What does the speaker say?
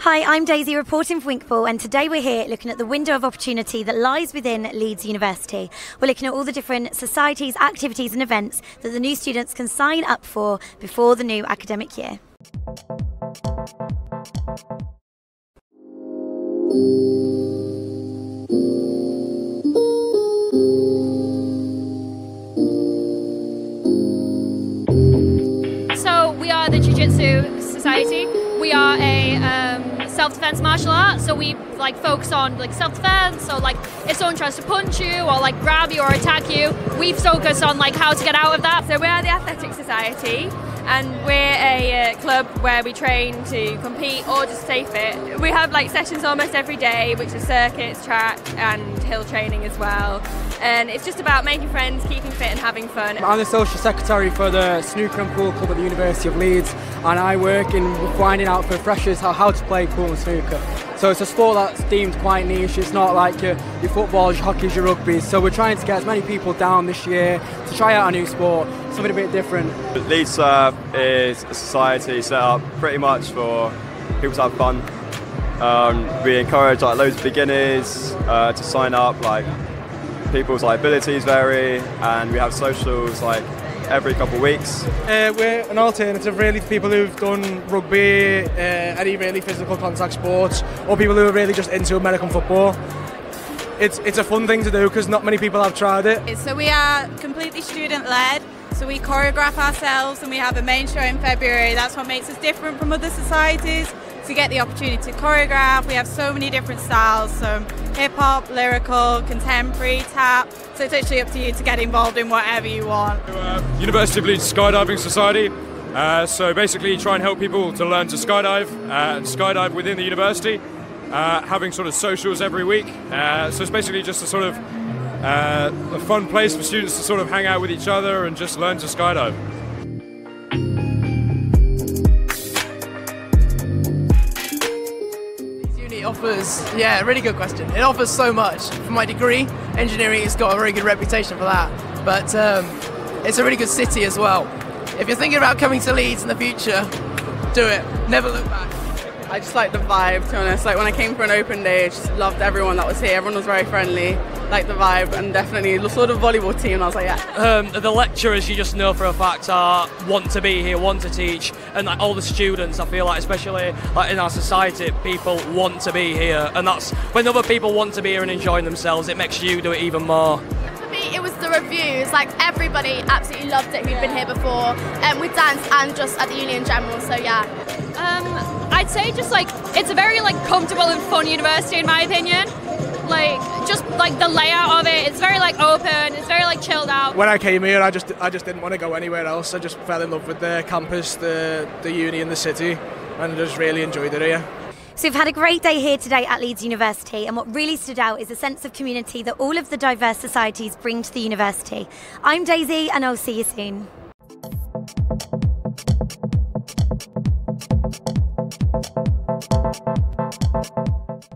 Hi, I'm Daisie reporting for Winkball, and today we're here looking at the window of opportunity that lies within Leeds University. We're looking at all the different societies, activities, and events that the new students can sign up for before the new academic year. We are a um, self-defense martial art. So we like focus on like self-defense. So like if someone tries to punch you or like grab you or attack you, we focus on like how to get out of that. So we are the Athletic Society and we're a uh, club where we train to compete or just stay fit. We have like sessions almost every day, which are circuits, track, and hill training as well. And it's just about making friends, keeping fit, and having fun. I'm the social secretary for the Snooker and Pool Club at the University of Leeds, and I work in finding out for freshers how, how to play pool and snooker. So it's a sport that's deemed quite niche. It's not like your, your football, your hockey, your rugby. So we're trying to get as many people down this year to try out a new sport, something a bit different. Leeds Surf is a society set up pretty much for people to have fun. Um, we encourage like loads of beginners uh, to sign up. Like people's like, abilities vary, and we have socials like every couple of weeks. Uh, we're an alternative really for people who've done rugby, uh, any really physical contact sports, or people who are really just into American football. It's, it's a fun thing to do because not many people have tried it. So we are completely student led. So we choreograph ourselves and we have a main show in February. That's what makes us different from other societies. To get the opportunity to choreograph, we have so many different styles. So hip hop, lyrical, contemporary, tap. So it's actually up to you to get involved in whatever you want. Uh, University of Leeds Skydiving Society. Uh, so basically, try and help people to learn to skydive uh, and skydive within the university. Uh, having sort of socials every week. Uh, so it's basically just a sort of a fun place for students to sort of hang out with each other and just learn to skydive. Offers, yeah, really good question. It offers so much. For my degree, engineering has got a very good reputation for that. But um, it's a really good city as well. If you're thinking about coming to Leeds in the future, do it. Never look back. I just like the vibe, to be honest. Like when I came for an open day, I just loved everyone that was here. Everyone was very friendly, like the vibe, and definitely the sort of volleyball team. I was like, yeah. Um, the lecturers, you just know for a fact, are want to be here, want to teach, and like all the students, I feel like, especially like in our society, people want to be here, and that's when other people want to be here and enjoying themselves. It makes you do it even more. For me, it was the reviews. Like everybody absolutely loved it who'd been here before, um, with dance and just at the uni in general. So yeah. Um, I'd say just like it's a very like comfortable and fun university in my opinion. Like just like the layout of it, it's very like open, it's very like chilled out. When I came here, I just I just didn't want to go anywhere else. I just fell in love with the campus, the the uni, and the city, and I just really enjoyed it here. So we've had a great day here today at Leeds University, and what really stood out is a sense of community that all of the diverse societies bring to the university. I'm Daisie, and I'll see you soon.